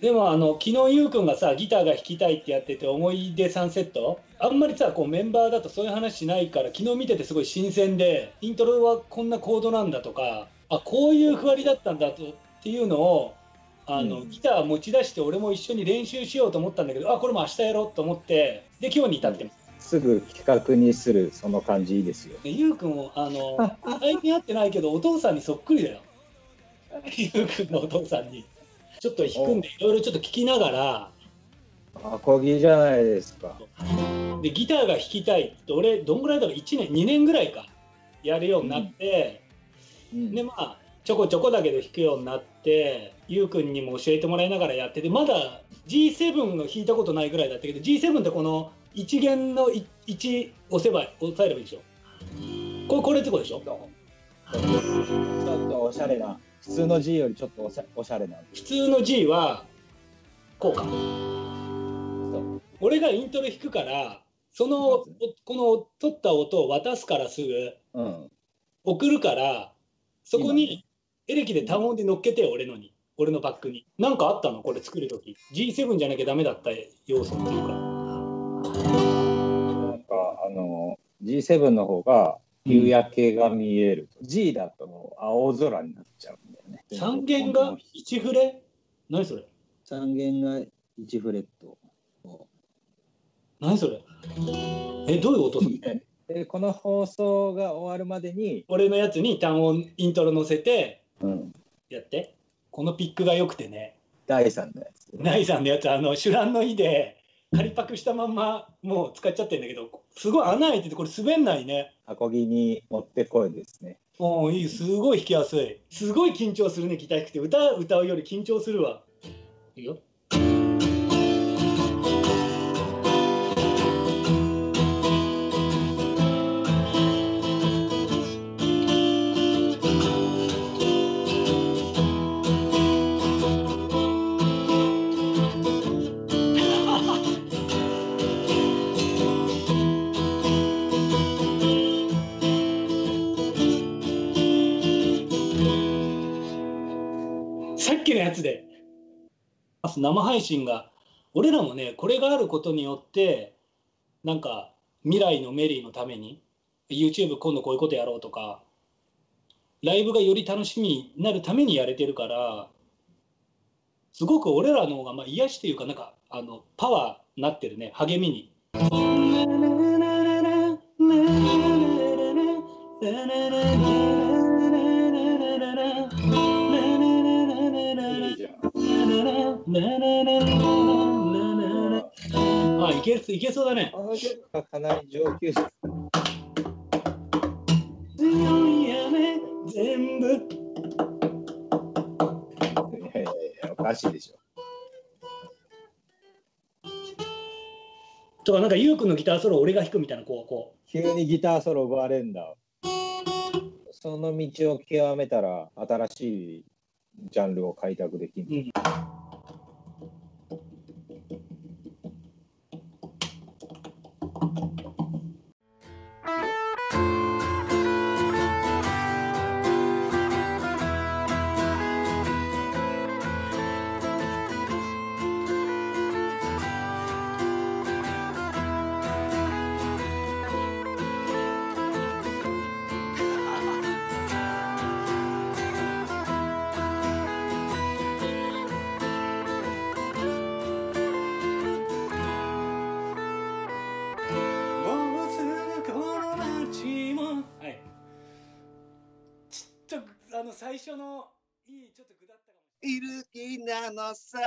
でもあの昨日ゆうくんがさギターが弾きたいってやってて思い出サンセット？あんまりさこうメンバーだとそういう話しないから昨日見ててすごい新鮮でイントロはこんなコードなんだとかあこういうふわりだったんだとっていうのをあの、うんギター持ち出して俺も一緒に練習しようと思ったんだけどあこれも明日やろうと思ってで今日に至ってます。すぐ企画にするその感じいいですよ。でゆうくんもあの 最近会ってないけどお父さんにそっくりだよ。ゆうくんのお父さんにちょっと弾くんでいろいろちょっと聞きながら。アコギじゃないですか。でギターが弾きたいって俺どんぐらいだろう？1年2年ぐらいか。やるようになって、うん。でまあちょこちょこだけど弾くようになってゆうくんにも教えてもらいながらやっててまだ G7 を弾いたことないぐらいだったけど G7 ってこの1弦のい1押せば押さえればいいでしょ？これこれってことでしょ？ちょっとおしゃれな、普通の G よりちょっとおしゃおしゃれな。普通の G はこうか。そう。俺がイントロ弾くからそのおこの取った音を渡すからすぐうん。送るからそこ今にエレキで単音で乗っけてよ俺のに。俺のバックに。何かあったの？これ作る時。G7 じゃなきゃダメだった要素っていうか。なんかあの G7 の方が夕焼けが見える、G だと青空になっちゃう三弦が1フレ？何それ？三弦が1フレット。何それ？えどういう音するでこの放送が終わるまでに、俺のやつに単音イントロ乗せてうん、やって。このピックが良くてね。第3のやつ。ナイさんのやつ。あの手乱の意で仮パクしたまんまもう使っちゃってんだけどすごい穴開いててこれ滑んないね。アコギに持ってこいですね。おいい。すごい弾きやすい。すごい緊張するねギター弾くて。歌歌うより緊張するわ。いいよきのやつで生配信が俺らもねこれがあることによってなんか未来のメリーのために YouTube 今度こういうことやろうとかライブがより楽しみになるためにやれてるからすごく俺らの方がまあ癒しというかなんかあのパワーなってるね励みに。けいけそうだね。かなり上級者。強い雨全部いやいやいや、おかしいでしょ。とかなんかゆうくんのギターソロを俺が弾くみたいなこうこ急にギターソロ奪われるんだ。その道を極めたら、新しいジャンルを開拓できる。う、うん、あの最初のいいちょっと下ったかもしれないる気なのさ。